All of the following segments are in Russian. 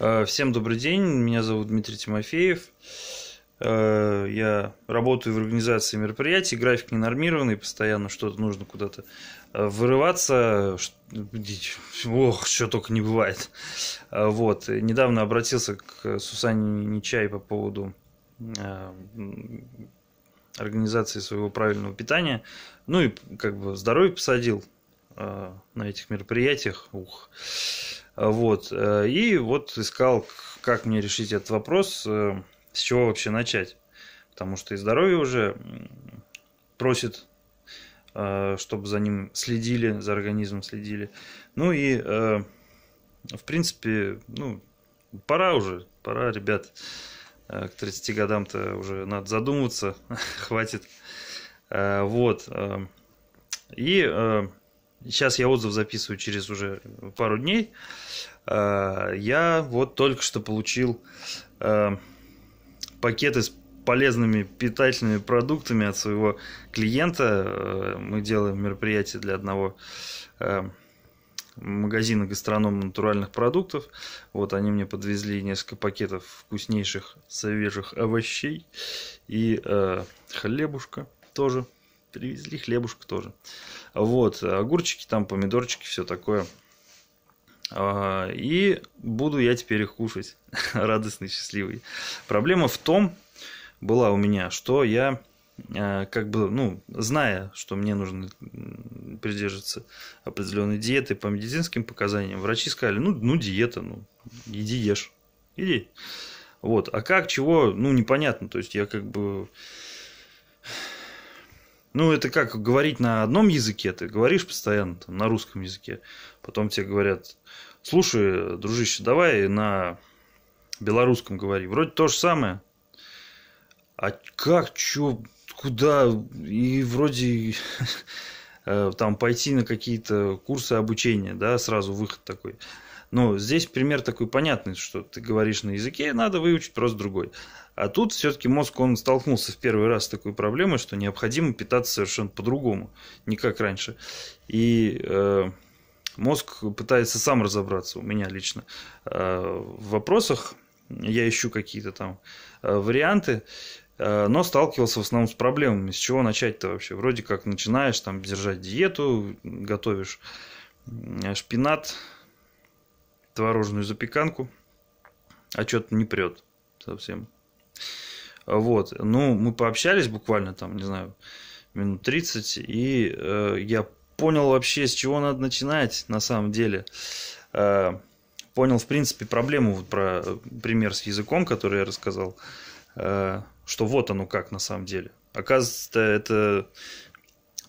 Э, всем добрый день, меня зовут Дмитрий Тимофеев. Э, я работаю в организации мероприятий, график ненормированный, постоянно что-то нужно куда-то э, вырываться. Ох, что только не бывает. Вот. Недавно обратился к Сусане Нечай по поводу организации своего правильного питания. Ну и как бы здоровье посадил на этих мероприятиях. Ух. Вот. Э, и вот искал, как мне решить этот вопрос, э, с чего вообще начать. Потому что и здоровье уже просит, э, чтобы за ним следили, за организмом следили. Ну и, в принципе, ну, пора уже, пора, ребят, к 30 годам-то уже надо задумываться, хватит. Вот. И сейчас я отзыв записываю через уже пару дней. А, я вот только что получил а, пакеты с полезными питательными продуктами от своего клиента. А, мы делаем мероприятие для одного магазина гастронома натуральных продуктов. Вот они мне подвезли несколько пакетов вкуснейших свежих овощей и э, хлебушка тоже привезли, хлебушка тоже. Вот огурчики там, помидорчики, все такое. А, и буду я теперь их кушать. Радостный, счастливый. Проблема в том была у меня, что я а, как бы, ну, зная, что мне нужно придерживаться определенной диеты по медицинским показаниям, врачи сказали, ну, ну диета, ну, иди ешь, иди. Вот, а как, чего, ну, непонятно, то есть я как бы... Ну, это как говорить на одном языке, ты говоришь постоянно там, на русском языке, потом тебе говорят, слушай, дружище, давай на белорусском говори. Вроде то же самое. А как, чё, куда? И вроде э, там пойти на какие-то курсы обучения, да, сразу выход такой. Но здесь пример такой понятный, что ты говоришь на языке, надо выучить просто другой. А тут все-таки мозг, он столкнулся в первый раз с такой проблемой, что необходимо питаться совершенно по-другому, не как раньше. И э, мозг пытается сам разобраться у меня лично э, в вопросах. Я ищу какие-то там э, варианты, э, но сталкивался в основном с проблемами. С чего начать-то вообще? Вроде как начинаешь там держать диету, готовишь шпинат, творожную запеканку, а что-то не прет совсем. Вот. Ну, мы пообщались буквально там, не знаю, минут 30, и э, я понял вообще, с чего надо начинать на самом деле. Э, понял, в принципе, проблему, вот про пример с языком, который я рассказал, э, что вот оно как на самом деле. Оказывается, это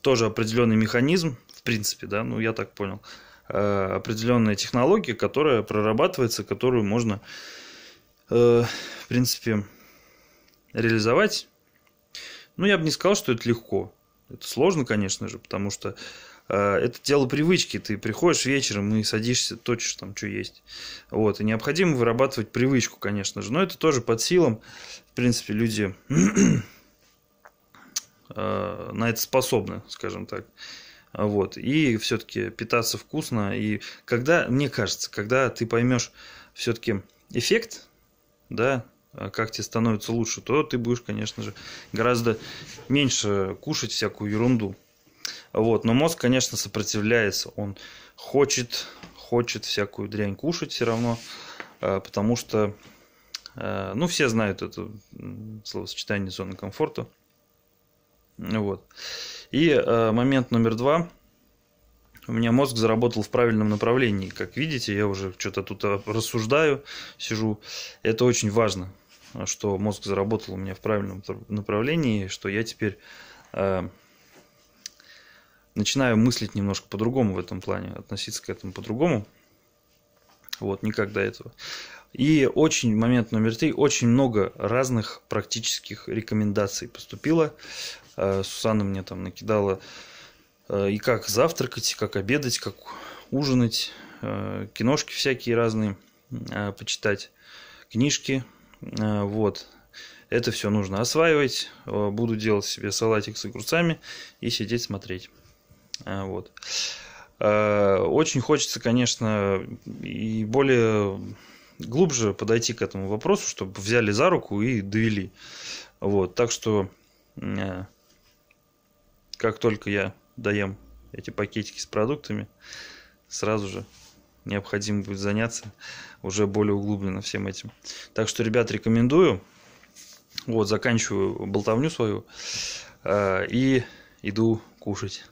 тоже определенный механизм, в принципе, да, ну я так понял, э, определенная технология, которая прорабатывается, которую можно, в принципе, реализовать. Ну, я бы не сказал, что это легко. Это сложно, конечно же, потому что Э, это дело привычки. Ты приходишь вечером и садишься, точишь там, что есть. Вот. И необходимо вырабатывать привычку, конечно же. Но это тоже под силам. В принципе, люди э, на это способны, скажем так. Вот. И все-таки питаться вкусно. И когда, мне кажется, когда ты поймешь все-таки эффект, да, как тебе становится лучше, то ты будешь, конечно же, гораздо меньше кушать всякую ерунду. Вот. Но мозг, конечно, сопротивляется. Он хочет, хочет всякую дрянь кушать все равно, э, потому что, э, ну, все знают это словосочетание зоны комфорта. Вот. И э, момент номер два. У меня мозг заработал в правильном направлении. Как видите, я уже что-то тут рассуждаю, сижу. Это очень важно, что мозг заработал у меня в правильном направлении, что я теперь начинаю мыслить немножко по-другому в этом плане, относиться к этому по-другому. Вот, никак до этого. И очень, момент номер три, очень много разных практических рекомендаций поступило. Э, Сусанна мне там накидала э, и как завтракать, как обедать, как ужинать, э, киношки всякие разные почитать, книжки, вот. Это все нужно осваивать. Буду делать себе салатик с огурцами и сидеть смотреть. А, вот. А, очень хочется, конечно, и более глубже подойти к этому вопросу, чтобы взяли за руку и довели. Вот, так что э, как только я доем эти пакетики с продуктами, сразу же необходимо будет заняться уже более углубленно всем этим. Так что, ребят, рекомендую. Вот, заканчиваю болтовню свою э, и иду кушать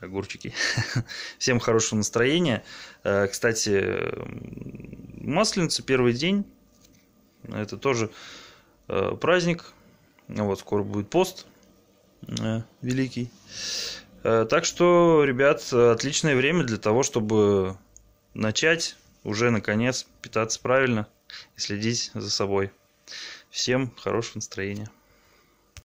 огурчики. Всем хорошего настроения. Э, кстати, Масленица, первый день. Это тоже э, праздник. Вот, скоро будет пост великий. Так что, ребят, отличное время для того, чтобы начать уже наконец питаться правильно и следить за собой. Всем хорошего настроения.